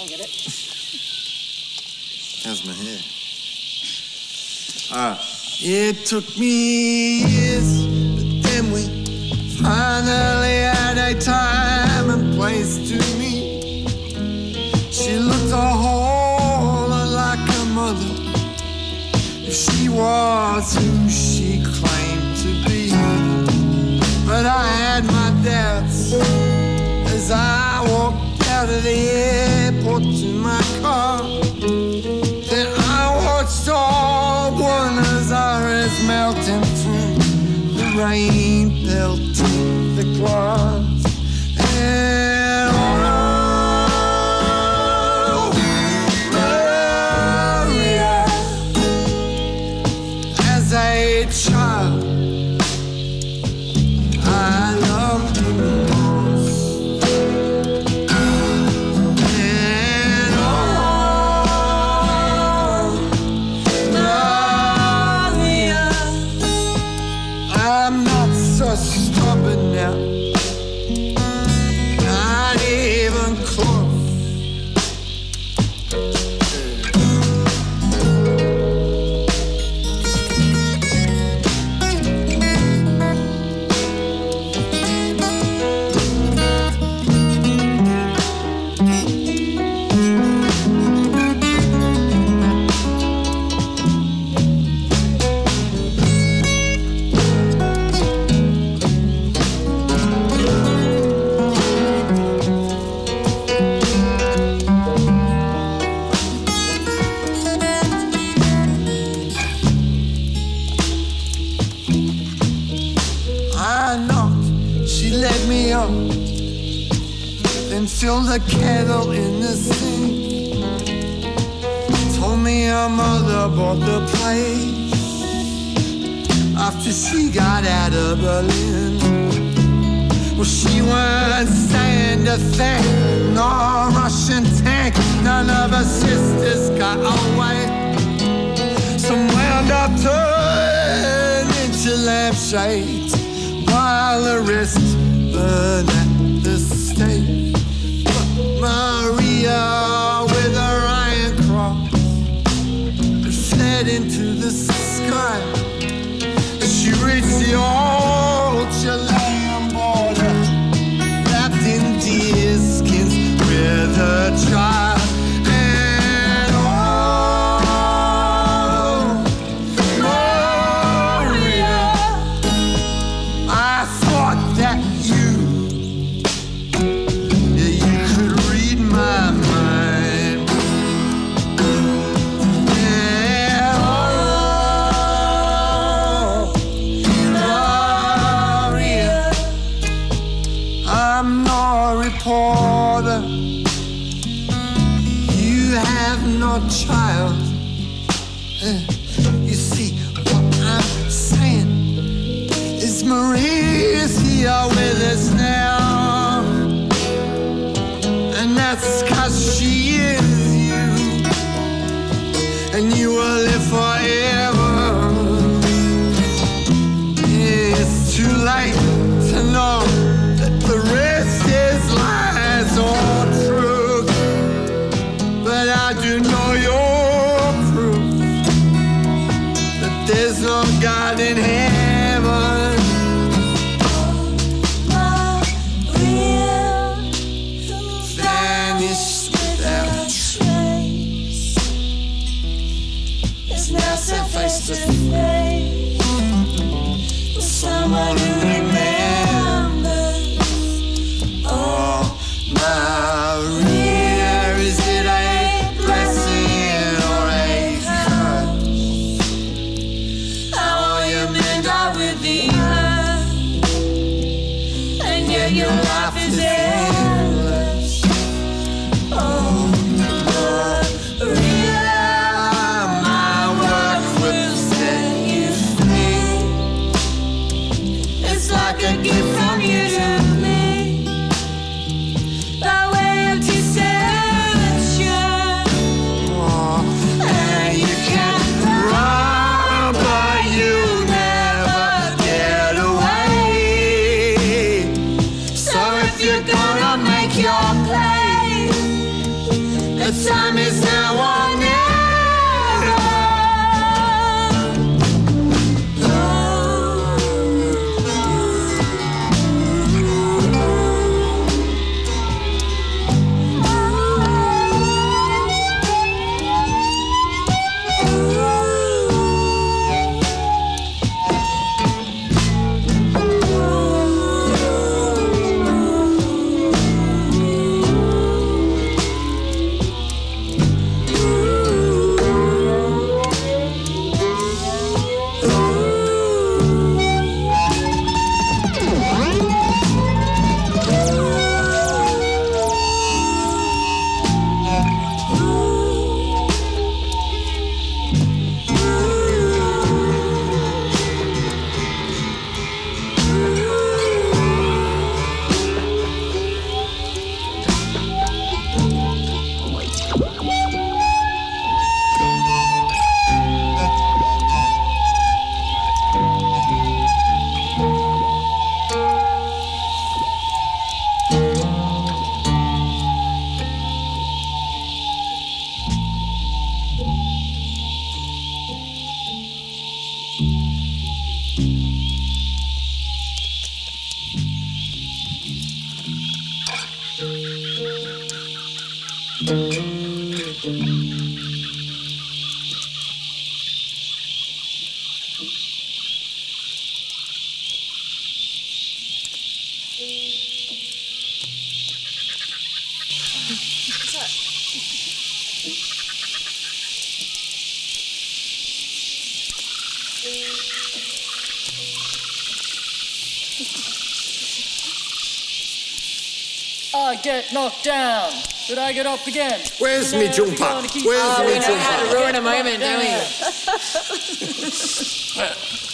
I'll get it. How's my hair? Ah, it took me years, but then we finally had a time and place to meet. She looked a whole like her mother, if she was who she claimed to be. But I had my doubts as I walked out of the airport to my car. Then I watched all Buenos Aires melting through the rain pelting the glass. I then filled the kettle in the sink. Told me her mother bought the place after she got out of Berlin. Well, she weren't saying a thing, no Russian tank. None of her sisters got away. Some wound up turned into lampshades while the rest burned She child. Uh, You see what I'm saying? Is Maria's here with us now? And that's cause she is you. And you will live forever. It's too late time is up. I get knocked down, but I get up again. Where's me jumper? Where's on me We know how to ruin a moment, don't we?